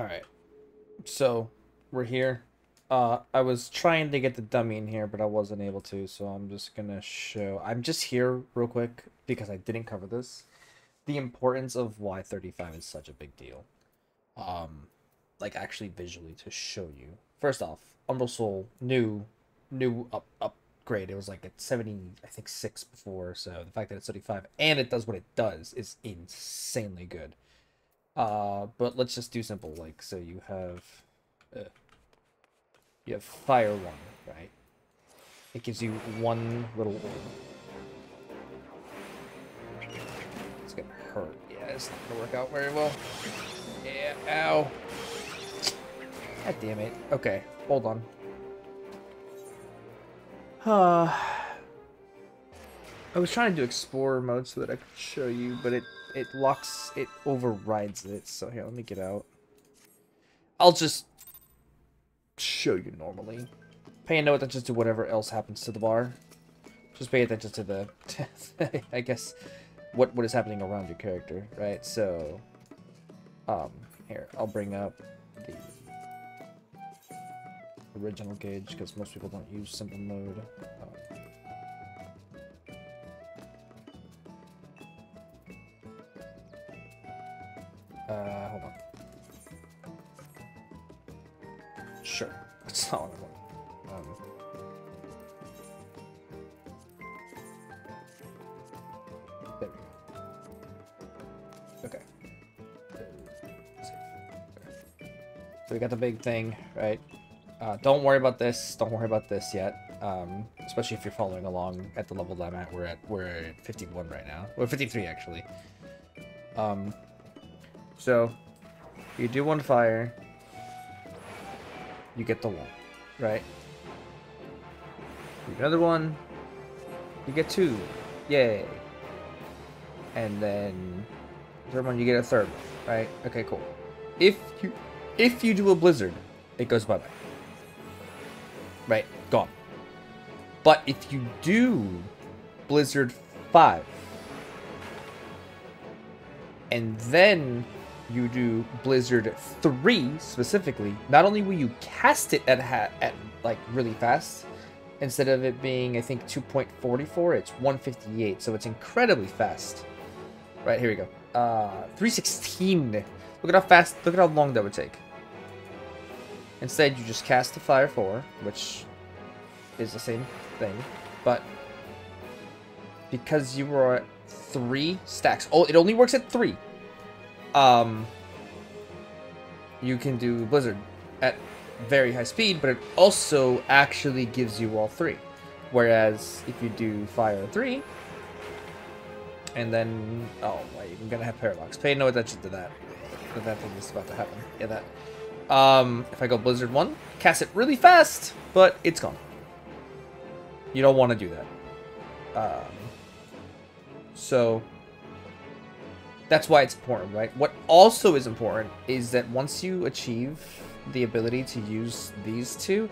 Alright. So, we're here. Uh, I was trying to get the dummy in here, but I wasn't able to, so I'm just gonna show... I'm just here real quick, because I didn't cover this. The importance of why 35 is such a big deal. Um, like, actually visually to show you. First off, Umbral Soul, new, new up, upgrade. It was like at 70, I think 6 before, so the fact that it's 35, and it does what it does, is insanely good. Uh, but let's just do simple. Like, so you have, uh, you have fire one, right? It gives you one little orb. It's gonna hurt. Yeah, it's not gonna work out very well. Yeah, ow. God damn it. Okay, hold on. Uh, I was trying to do explorer mode so that I could show you, but it it locks, it overrides it. So here, let me get out. I'll just show you normally. Pay no attention to whatever else happens to the bar. Just pay attention to the, I guess, what what is happening around your character, right? So, um, here, I'll bring up the original gauge because most people don't use simple mode. Um, Um, there we go. Okay. So we got the big thing, right? Uh, don't worry about this. Don't worry about this yet. Um, especially if you're following along at the level that I'm at. We're at we're at 51 right now. We're 53 actually. Um, so, you do one fire, you get the one, right? another one, you get two, yay. And then, third one, you get a third right? Okay, cool. If you, if you do a blizzard, it goes bye-bye. Right, gone. But if you do Blizzard 5, and then you do Blizzard 3 specifically, not only will you cast it at, at like really fast, instead of it being, I think, 2.44, it's 158, so it's incredibly fast. Right, here we go. Uh, 316. Look at how fast, look at how long that would take. Instead, you just cast the Fire 4, which is the same thing, but because you were at three stacks, oh, it only works at three um, you can do Blizzard at very high speed, but it also actually gives you all three. Whereas if you do Fire 3, and then, oh wait, I'm gonna have Parallax. Pay no attention to that. But that thing is about to happen. Yeah, that. Um, if I go Blizzard 1, cast it really fast, but it's gone. You don't want to do that. Um, so, that's why it's important, right? What also is important is that once you achieve the ability to use these two,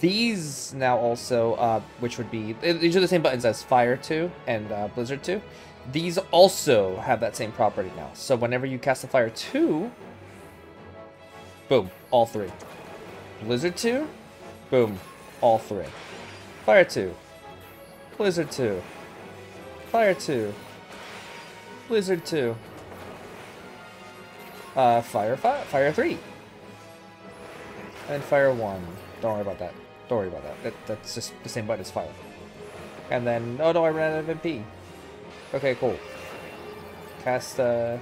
these now also, uh, which would be, these are the same buttons as Fire 2 and uh, Blizzard 2. These also have that same property now. So whenever you cast a Fire 2, boom, all three. Blizzard 2, boom, all three. Fire 2, Blizzard 2, Fire 2, Blizzard 2, uh, fire five, fire three. And fire one. Don't worry about that. Don't worry about that. that that's just the same button as fire. And then, oh no, I ran out of MP. Okay, cool. Cast, uh...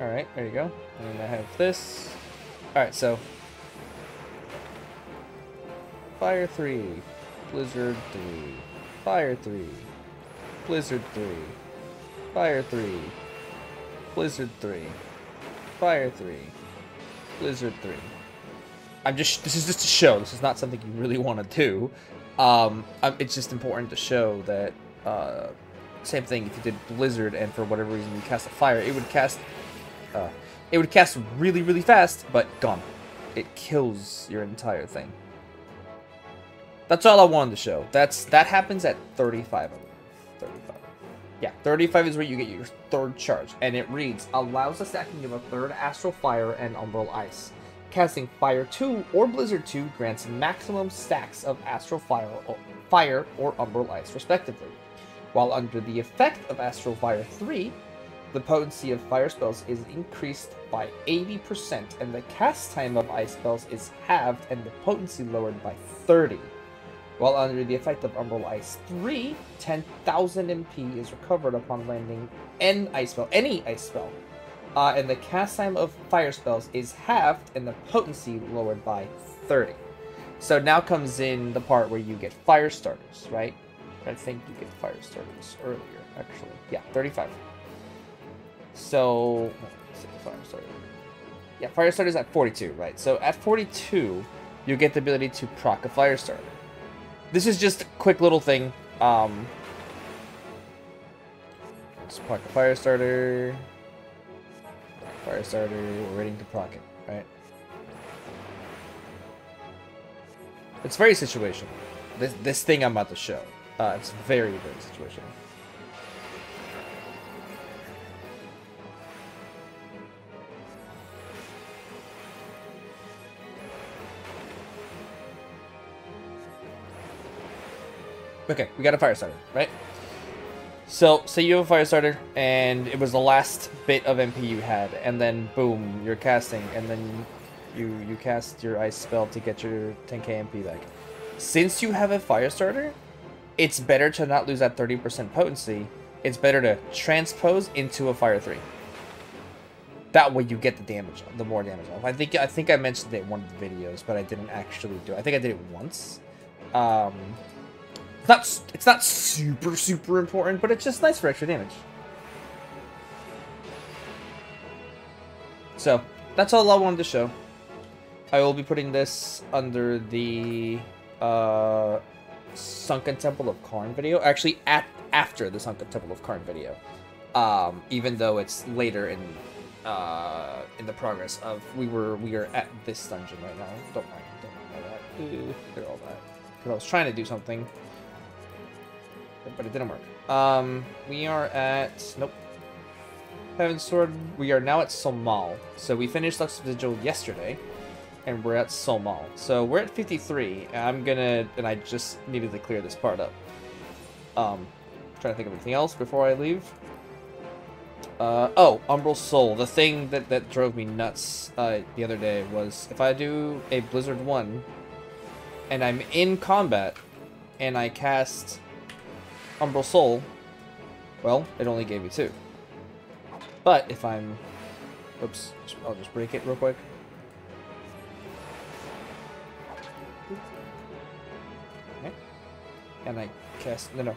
Alright, there you go. And I have this. Alright, so... Fire 3. Blizzard 3. Fire 3. Blizzard 3. Fire 3. Blizzard 3. Fire 3. Blizzard 3. I'm just, this is just a show. This is not something you really want to do. Um, it's just important to show that, uh, same thing if you did Blizzard and for whatever reason you cast a fire, it would cast, uh, it would cast really, really fast, but gone. It kills your entire thing. That's all I wanted to show. That's, that happens at 35, 35. Yeah, 35 is where you get your third charge, and it reads, allows the stacking of a third Astral Fire and Umbral Ice. Casting Fire 2 or Blizzard 2 grants maximum stacks of Astral Fire or, fire or Umbral Ice, respectively. While under the effect of Astral Fire 3, the potency of fire spells is increased by 80%, and the cast time of ice spells is halved and the potency lowered by 30. While under the effect of Umbral Ice 3, 10,000 MP is recovered upon landing an ice spell, any ice spell. Uh, and the cast time of fire spells is halved and the potency lowered by 30. So now comes in the part where you get fire starters, right? I think you get fire starters earlier, actually. Yeah, 35. So, fire starter. Yeah, fire starter is at 42, right? So at 42, you get the ability to proc a fire starter. This is just a quick little thing. Um, just proc a fire starter. Fire starter, we're waiting to proc it, right? It's very situational. This this thing I'm about to show. Uh, it's very, very situational. Okay, we got a fire starter, right? So, say you have a fire starter, and it was the last bit of MP you had, and then boom, you're casting, and then you you cast your ice spell to get your 10k MP back. Since you have a fire starter, it's better to not lose that 30% potency. It's better to transpose into a fire 3. That way you get the damage, the more damage off. I think I think I mentioned it in one of the videos, but I didn't actually do it. I think I did it once. Um, not it's not super super important, but it's just nice for extra damage. So that's all I wanted to show. I will be putting this under the uh, Sunken Temple of Qarn video. Actually, at after the Sunken Temple of Qarn video, um, even though it's later in uh, in the progress of we were we are at this dungeon right now. Don't mind, don't mind that. Ooh, look at all that. Because I was trying to do something but it didn't work. Um, we are at... Nope. Heavensward. We are now at Sohm Al. So we finished Dusk Vigil yesterday, and we're at Sohm Al. So we're at 53. I'm gonna... And I just needed to clear this part up. Um, trying to think of anything else before I leave. Uh, oh, Umbral Soul. The thing that, that drove me nuts uh, the other day was if I do a Blizzard 1 and I'm in combat and I cast Umbral Soul, well, it only gave me two. But if I'm... Oops, I'll just break it real quick. Okay. And I cast... No, no.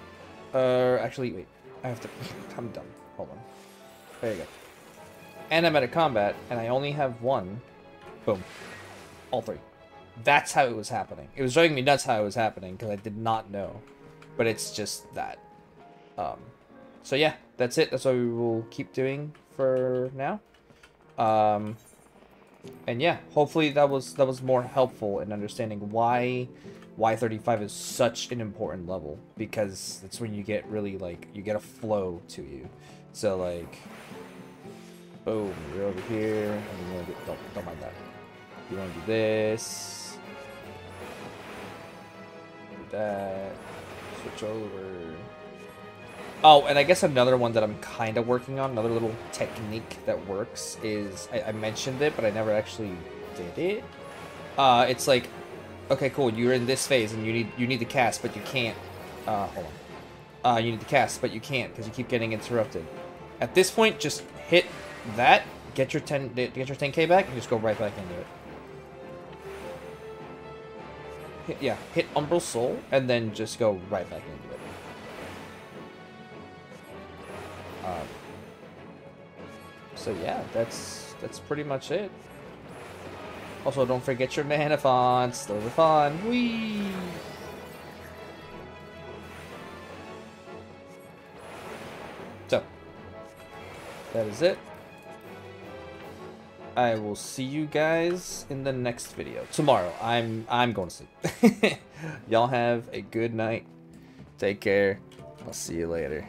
Uh, actually, wait. I have to... I'm dumb. Hold on. There you go. And I'm at a combat, and I only have one. Boom. All three. That's how it was happening. It was driving me nuts how it was happening, because I did not know but it's just that. Um, so yeah, that's it. That's what we will keep doing for now. Um, and yeah, hopefully that was that was more helpful in understanding why why 35 is such an important level because it's when you get really like you get a flow to you. So like, boom, you're over here, and you to don't don't mind that. You want to do this, do that switch over. Oh, and I guess another one that I'm kind of working on, another little technique that works is, I, I, mentioned it, but I never actually did it. Uh, it's like, okay, cool, you're in this phase and you need you need to cast, but you can't. Uh, hold on. Uh, you need to cast, but you can't because you keep getting interrupted. At this point, just hit that, get your 10, get your 10k back, and just go right back into it. Hit, yeah, hit Umbral Soul, and then just go right back into it. Um, so yeah, that's that's pretty much it. Also, don't forget your mana fonts. Those are fun. Whee! So, that is it. I will see you guys in the next video. Tomorrow. I'm I'm going to sleep. Y'all have a good night. Take care. I'll see you later.